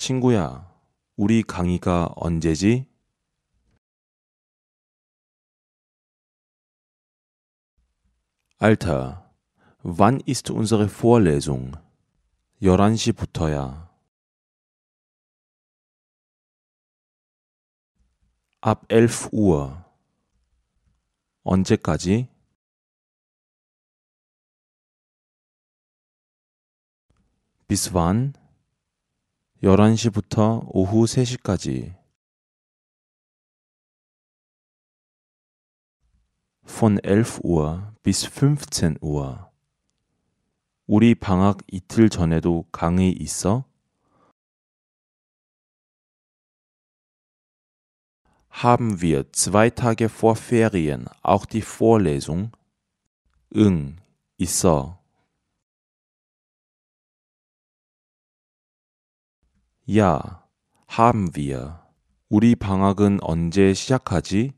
친구야, 우리 강의가 언제지? Alter, wann ist unsere Vorlesung? 11시부터야. Ab 11 Uhr. 언제까지? Bis wann? 11시부터 오후 3시까지. Von 11 Uhr bis 15 Uhr. 우리 방학 이틀 전에도 강의 있어? Haben wir zwei Tage vor Ferien auch die Vorlesung? 응, 있어. Ja, haben wir. 우리 방학은 언제 시작하지?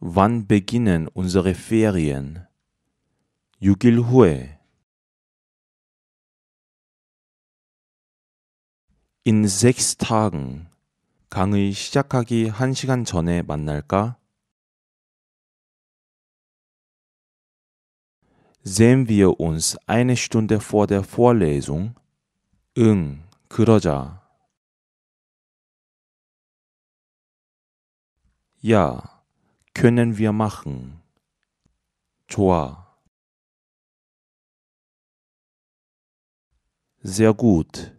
Wann beginnen unsere Ferien? 6일 후에. In sechs Tagen. 강의 시작하기 1시간 전에 만날까? Sehen wir uns eine Stunde vor der Vorlesung? 응, 그러자. Ja, können wir machen. 좋아. Sehr gut.